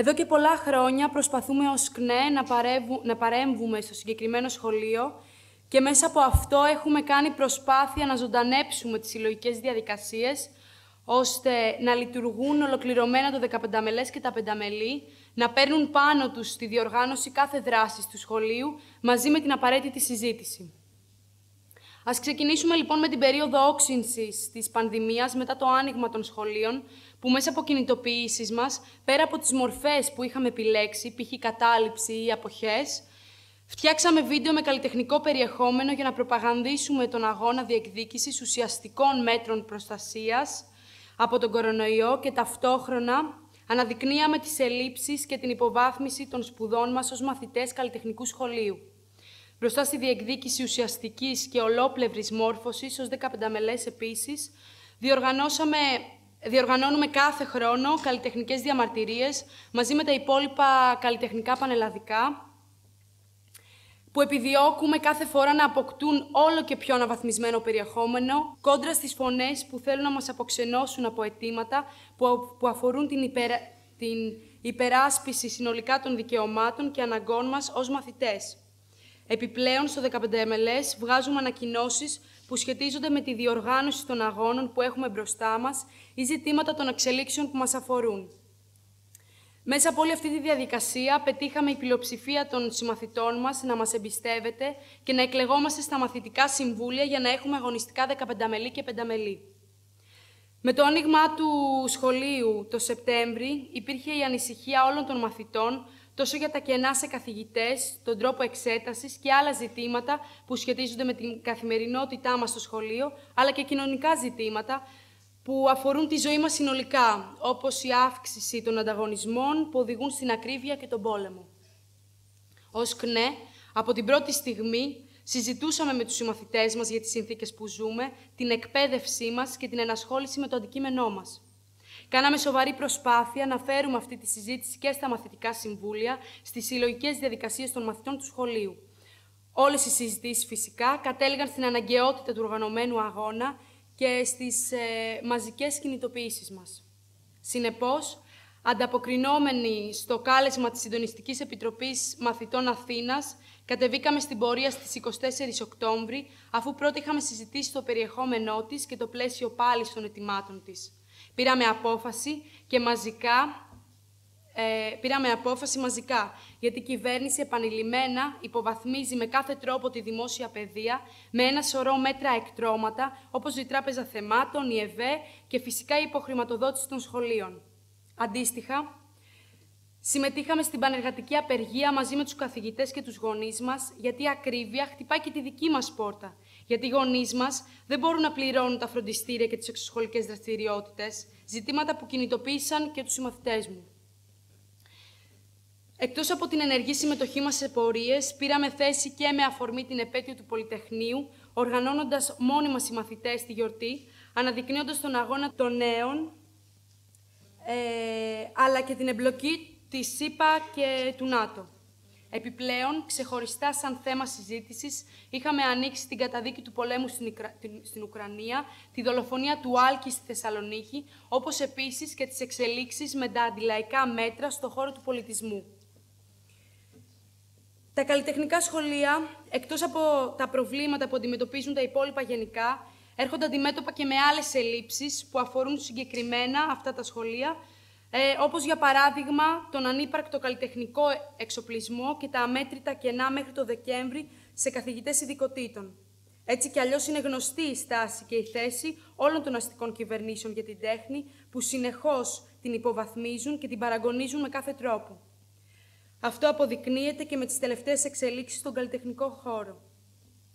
Εδώ και πολλά χρόνια προσπαθούμε ως ΚΝΕ να, να παρέμβουμε στο συγκεκριμένο σχολείο και μέσα από αυτό έχουμε κάνει προσπάθεια να ζωντανέψουμε τις συλλογικές διαδικασίες ώστε να λειτουργούν ολοκληρωμένα το 15 μελές και τα πενταμελή, να παίρνουν πάνω τους τη διοργάνωση κάθε δράσης του σχολείου μαζί με την απαραίτητη συζήτηση. Ας ξεκινήσουμε λοιπόν με την περίοδο όξυνσης της πανδημίας μετά το άνοιγμα των σχολείων, που μέσα από κινητοποιήσεις μας, πέρα από τις μορφές που είχαμε επιλέξει, π.χ. κατάληψη ή αποχές, φτιάξαμε βίντεο με καλλιτεχνικό περιεχόμενο για να προπαγανδίσουμε τον αγώνα διεκδίκησης ουσιαστικών μέτρων προστασίας από τον κορονοϊό και ταυτόχρονα αναδεικνύαμε τις ελλείψεις και την υποβάθμιση των σπουδών μας ως μαθητές καλλιτεχνικού σχολείου. Μπροστά στη διεκδίκηση ουσιαστικής και ολόπλευρης μόρφωσης, ως 15 μελές επίσης, διοργανώσαμε Διοργανώνουμε κάθε χρόνο καλλιτεχνικές διαμαρτυρίες μαζί με τα υπόλοιπα καλλιτεχνικά πανελλαδικά που επιδιώκουμε κάθε φορά να αποκτούν όλο και πιο αναβαθμισμένο περιεχόμενο κόντρα στις φωνές που θέλουν να μας αποξενώσουν από αιτήματα που αφορούν την, την υπεράσπιση συνολικά των δικαιωμάτων και αναγκών μας ως μαθητές. Επιπλέον, στο 15 MLS βγάζουμε ανακοινώσεις που σχετίζονται με τη διοργάνωση των αγώνων που έχουμε μπροστά μας ή ζητήματα των εξελίξεων που μας αφορούν. Μέσα από όλη αυτή τη διαδικασία πετύχαμε η πλειοψηφία των συμμαθητών μας να μας εμπιστεύεται και να εκλεγόμαστε στα μαθητικά συμβούλια για να έχουμε αγωνιστικά 15 μελή και 5 μελή. Με το άνοιγμα του σχολείου το Σεπτέμβρη υπήρχε η ανησυχία όλων των μαθητών τόσο για τα κενά σε καθηγητές, τον τρόπο εξέτασης και άλλα ζητήματα που σχετίζονται με την καθημερινότητά μας στο σχολείο, αλλά και κοινωνικά ζητήματα που αφορούν τη ζωή μας συνολικά, όπως η αύξηση των ανταγωνισμών που οδηγούν στην ακρίβεια και τον πόλεμο. Ως ΚΝΕ, από την πρώτη στιγμή, συζητούσαμε με τους συμμαθητές μας για τις συνθήκες που ζούμε, την εκπαίδευσή μας και την ενασχόληση με το αντικείμενό μας. Κάναμε σοβαρή προσπάθεια να φέρουμε αυτή τη συζήτηση και στα μαθητικά συμβούλια, στις συλλογικές διαδικασίες των μαθητών του σχολείου. Όλες οι συζητήσεις φυσικά κατέληγαν στην αναγκαιότητα του οργανωμένου αγώνα και στις ε, μαζικές κινητοποιήσεις μας. Συνεπώς, ανταποκρινόμενοι στο κάλεσμα της Συντονιστικής Επιτροπής Μαθητών Αθήνας, κατεβήκαμε στην πορεία στις 24 Οκτώβρη, αφού πρώτα είχαμε συζητήσει το περιεχόμενό της και το πλαίσιο πάλι των ετοιμάτων της. Πήραμε απόφαση και μαζικά ε, πήραμε απόφαση μαζικά, γιατί η κυβέρνηση επανειλημμένα υποβαθμίζει με κάθε τρόπο τη δημόσια παιδεία με ένα σωρό μέτρα εκτρώματα, όπως η Τράπεζα Θεμάτων, η ΕΒΕ και φυσικά η υποχρηματοδότηση των σχολείων. Αντίστοιχα, συμμετείχαμε στην πανεργατική απεργία μαζί με τους καθηγητές και τους γονείς μας, γιατί η ακρίβεια χτυπάει και τη δική μας πόρτα γιατί οι γονείς μας δεν μπορούν να πληρώνουν τα φροντιστήρια και τις εξωσχολικές δραστηριότητες, ζητήματα που κινητοποίησαν και τους συμμαθητές μου. Εκτός από την ενεργή συμμετοχή μας σε πορείες, πήραμε θέση και με αφορμή την επέτειο του Πολυτεχνείου, οργανώνοντας μόνιμα συμμαθητές στη γιορτή, αναδεικνύοντας τον αγώνα των νέων, ε, αλλά και την εμπλοκή της ΣΥΠΑ και του ΝΑΤΟ. Επιπλέον, ξεχωριστά σαν θέμα συζήτησης, είχαμε ανοίξει την καταδίκη του πολέμου στην Ουκρανία, τη δολοφονία του Άλκη στη Θεσσαλονίκη, όπως επίσης και τις εξελίξεις με τα αντιλαϊκά μέτρα στον χώρο του πολιτισμού. Τα καλλιτεχνικά σχολεία, εκτός από τα προβλήματα που αντιμετωπίζουν τα υπόλοιπα γενικά, έρχονται αντιμέτωπα και με άλλες ελλείψεις που αφορούν συγκεκριμένα αυτά τα σχολεία, ε, όπως για παράδειγμα τον ανύπαρκτο καλλιτεχνικό εξοπλισμό και τα αμέτρητα κενά μέχρι το Δεκέμβρη σε καθηγητές ειδικοτήτων. Έτσι κι αλλιώς είναι γνωστή η στάση και η θέση όλων των αστικών κυβερνήσεων για την τέχνη που συνεχώς την υποβαθμίζουν και την παραγωνίζουν με κάθε τρόπο. Αυτό αποδεικνύεται και με τις τελευταίες εξελίξεις στον καλλιτεχνικό χώρο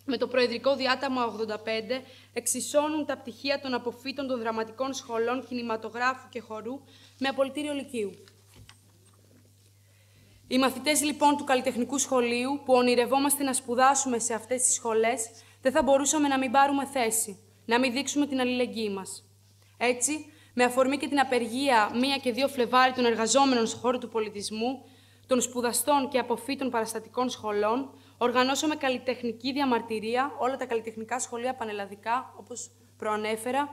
με το Προεδρικό Διάταγμα 85 εξισώνουν τα πτυχία των αποφύτων των δραματικών σχολών κινηματογράφου και χορού με απολυτήριο λυκείου. Οι μαθητές λοιπόν του καλλιτεχνικού σχολείου που ονειρευόμαστε να σπουδάσουμε σε αυτές τις σχολές δεν θα μπορούσαμε να μην πάρουμε θέση, να μην δείξουμε την αλληλεγγύη μας. Έτσι, με αφορμή και την απεργία 1 και 2 Φλεβάρι των εργαζόμενων στον χώρο του πολιτισμού, των σπουδαστών και αποφύτων παραστατικών σχολών, Οργανώσαμε καλλιτεχνική διαμαρτυρία, όλα τα καλλιτεχνικά σχολεία πανελλαδικά, όπως προανέφερα,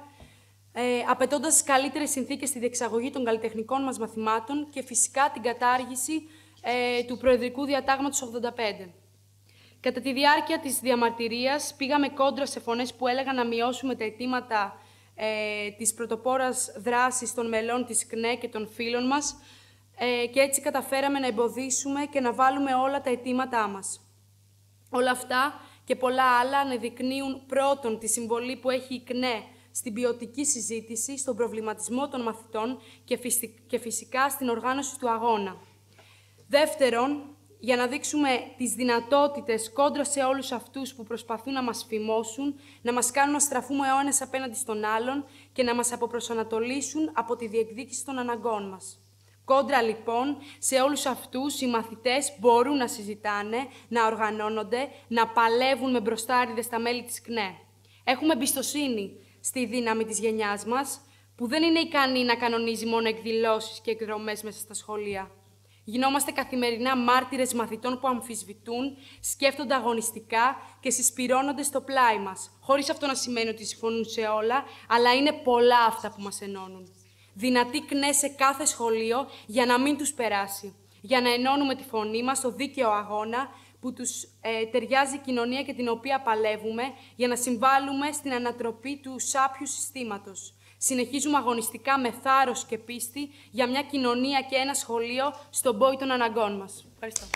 ε, απαιτώντας καλύτερες συνθήκες στη διεξαγωγή των καλλιτεχνικών μας μαθημάτων και φυσικά την κατάργηση ε, του Προεδρικού Διατάγματος 85. Κατά τη διάρκεια της διαμαρτυρίας πήγαμε κόντρα σε φωνές που έλεγαν να μειώσουμε τα αιτήματα ε, της πρωτοπόρας δράσης των μελών της ΚΝΕ και των φίλων μας ε, και έτσι καταφέραμε να εμποδίσουμε και να βάλουμε όλα τα αιτήματά μας. Όλα αυτά και πολλά άλλα ανεδεικνύουν πρώτον τη συμβολή που έχει η ΚΝΕ στην ποιοτική συζήτηση, στον προβληματισμό των μαθητών και φυσικά στην οργάνωση του αγώνα. Δεύτερον, για να δείξουμε τις δυνατότητες κόντρα σε όλους αυτούς που προσπαθούν να μας φημώσουν, να μας κάνουν να στραφούμε αιώνες απέναντι στον άλλον και να μας αποπροσανατολίσουν από τη διεκδίκηση των αναγκών μας. Κόντρα λοιπόν σε όλους αυτούς οι μαθητές μπορούν να συζητάνε, να οργανώνονται, να παλεύουν με μπροστάριδες στα μέλη της ΚΝΕ. Έχουμε εμπιστοσύνη στη δύναμη της γενιάς μας, που δεν είναι ικανή να κανονίζει μόνο εκδηλώσεις και εκδρομές μέσα στα σχολεία. Γινόμαστε καθημερινά μάρτυρες μαθητών που αμφισβητούν, σκέφτονται αγωνιστικά και συσπυρώνονται στο πλάι μας. Χωρίς αυτό να σημαίνει ότι συμφωνούν σε όλα, αλλά είναι πολλά αυτά που μας ενώνουν. Δυνατή κνές σε κάθε σχολείο για να μην τους περάσει. Για να ενώνουμε τη φωνή μας στο δίκαιο αγώνα που τους ε, ταιριάζει η κοινωνία και την οποία παλεύουμε για να συμβάλλουμε στην ανατροπή του σάπιου συστήματος. Συνεχίζουμε αγωνιστικά με θάρρος και πίστη για μια κοινωνία και ένα σχολείο στον πόη των αναγκών μας. Ευχαριστώ.